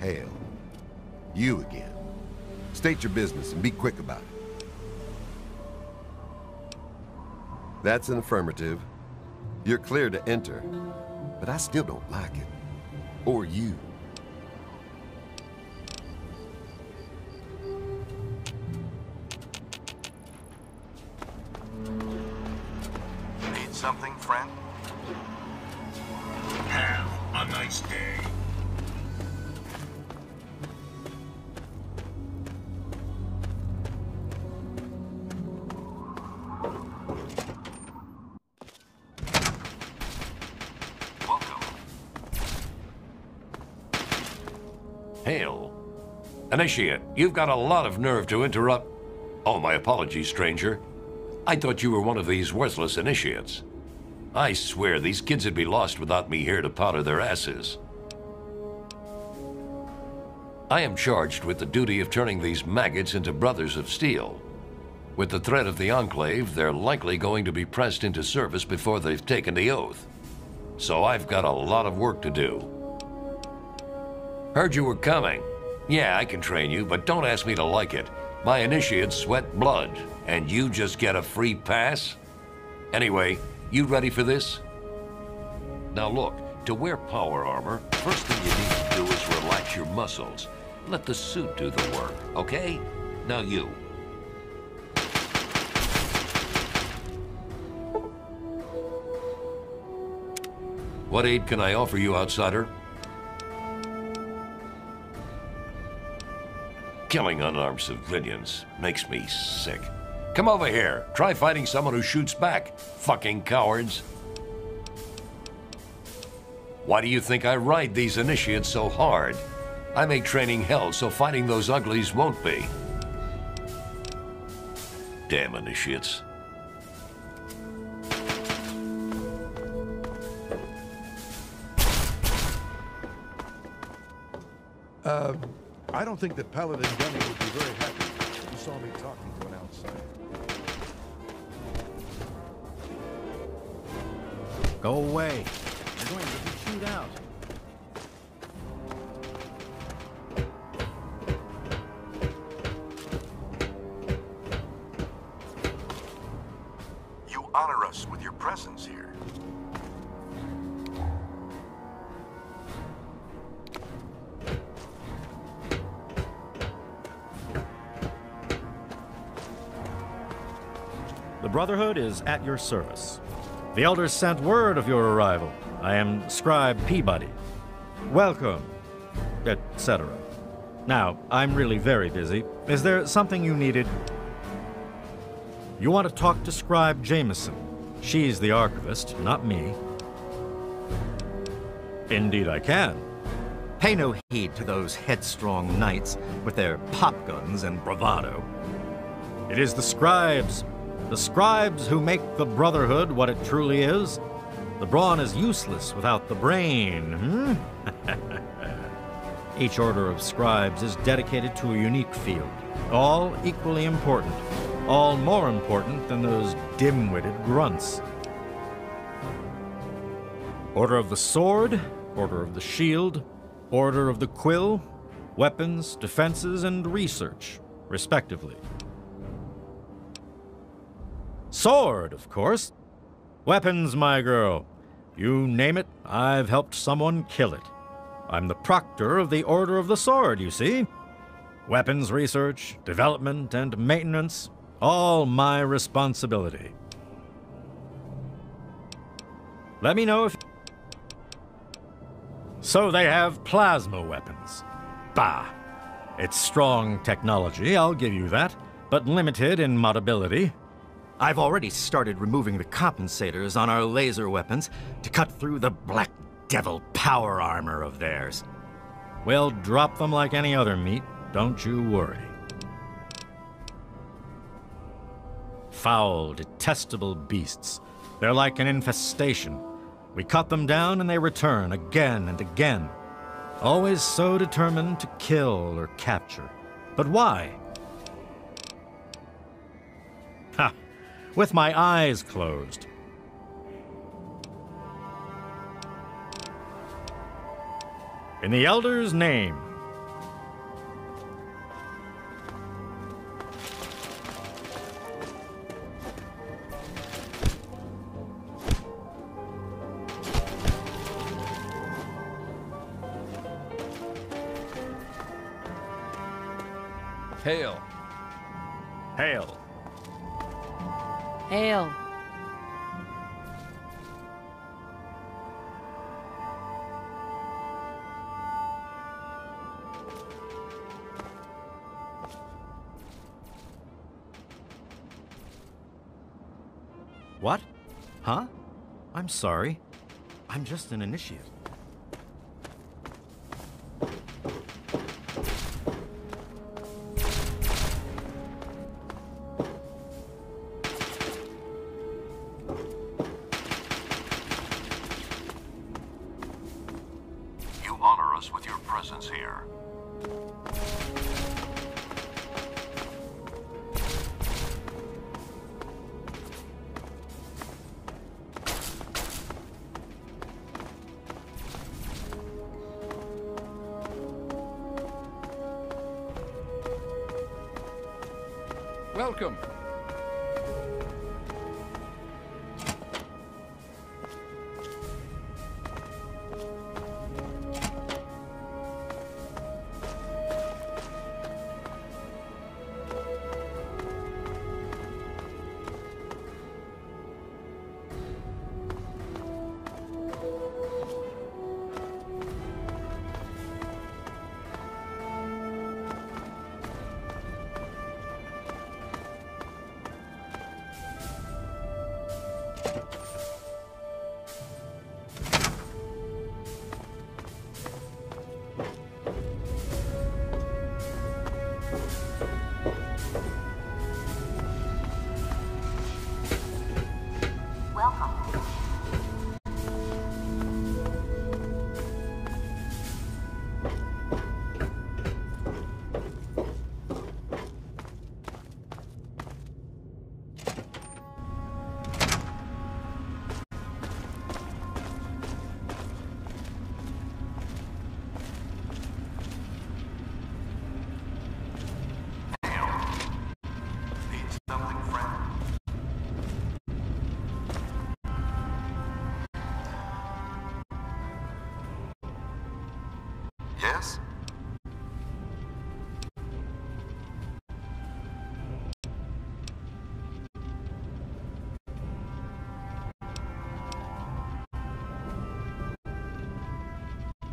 Hell, you again. State your business and be quick about it. That's an affirmative. You're clear to enter, but I still don't like it. Or you. Need something, friend? Have a nice day. Hail. Initiate, you've got a lot of nerve to interrupt. Oh, my apologies, stranger. I thought you were one of these worthless initiates. I swear these kids would be lost without me here to powder their asses. I am charged with the duty of turning these maggots into brothers of steel. With the threat of the Enclave, they're likely going to be pressed into service before they've taken the oath. So I've got a lot of work to do. Heard you were coming. Yeah, I can train you, but don't ask me to like it. My initiates sweat blood, and you just get a free pass? Anyway, you ready for this? Now look, to wear power armor, first thing you need to do is relax your muscles. Let the suit do the work, okay? Now you. What aid can I offer you, outsider? Killing unarmed civilians makes me sick. Come over here. Try fighting someone who shoots back. Fucking cowards. Why do you think I ride these initiates so hard? I make training hell so fighting those uglies won't be. Damn initiates. Uh, I don't think that Paladin Gunny would be very happy if he saw me talking to an outsider. Go away. You're going to be chewed out. The Brotherhood is at your service. The Elders sent word of your arrival. I am Scribe Peabody. Welcome, etc. Now, I'm really very busy. Is there something you needed? You want to talk to Scribe Jameson. She's the archivist, not me. Indeed, I can. Pay no heed to those headstrong knights with their pop guns and bravado. It is the scribes. The scribes who make the Brotherhood what it truly is. The brawn is useless without the brain, hmm? Each order of scribes is dedicated to a unique field, all equally important, all more important than those dim-witted grunts. Order of the Sword, Order of the Shield, Order of the Quill, weapons, defenses, and research, respectively. Sword, of course. Weapons, my girl. You name it, I've helped someone kill it. I'm the proctor of the Order of the Sword, you see. Weapons research, development, and maintenance, all my responsibility. Let me know if. So they have plasma weapons. Bah! It's strong technology, I'll give you that, but limited in modability. I've already started removing the compensators on our laser weapons to cut through the Black Devil power armor of theirs. We'll drop them like any other meat, don't you worry. Foul, detestable beasts. They're like an infestation. We cut them down and they return again and again. Always so determined to kill or capture. But why? with my eyes closed. In the elder's name, Hail. Hail. Hail. What? Huh? I'm sorry. I'm just an initiate. Welcome.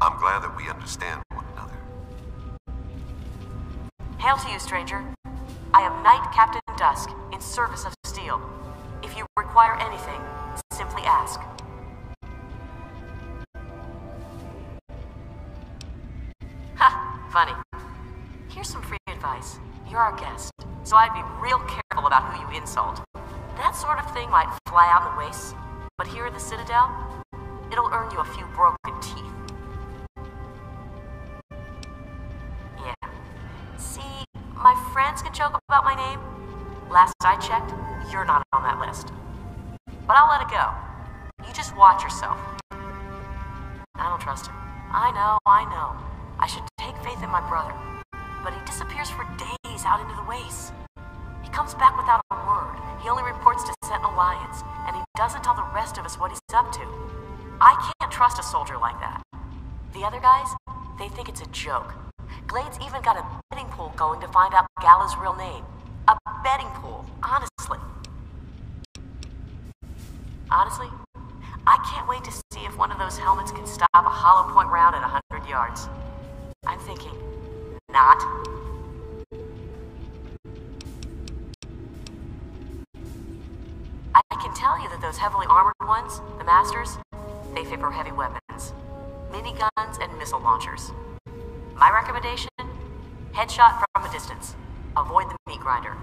I'm glad that we understand one another. Hail to you, stranger. I am Knight Captain Dusk, in service of Steel. If you require anything, simply ask. Funny. Here's some free advice. You're our guest, so I'd be real careful about who you insult. That sort of thing might fly out in the wastes, but here at the Citadel, it'll earn you a few broken teeth. Yeah. See, my friends can joke about my name. Last I checked, you're not on that list. But I'll let it go. You just watch yourself. I don't trust him. I know, I know. I should take faith in my brother. But he disappears for days out into the wastes. He comes back without a word. He only reports to Sentinel Lyons, and he doesn't tell the rest of us what he's up to. I can't trust a soldier like that. The other guys, they think it's a joke. Glades even got a betting pool going to find out Gallows' real name. A betting pool, honestly. Honestly, I can't wait to see if one of those helmets can stop a hollow point round at 100 yards. I'm thinking, not. I can tell you that those heavily armored ones, the Masters, they favor heavy weapons. Miniguns and missile launchers. My recommendation? Headshot from a distance. Avoid the meat grinder.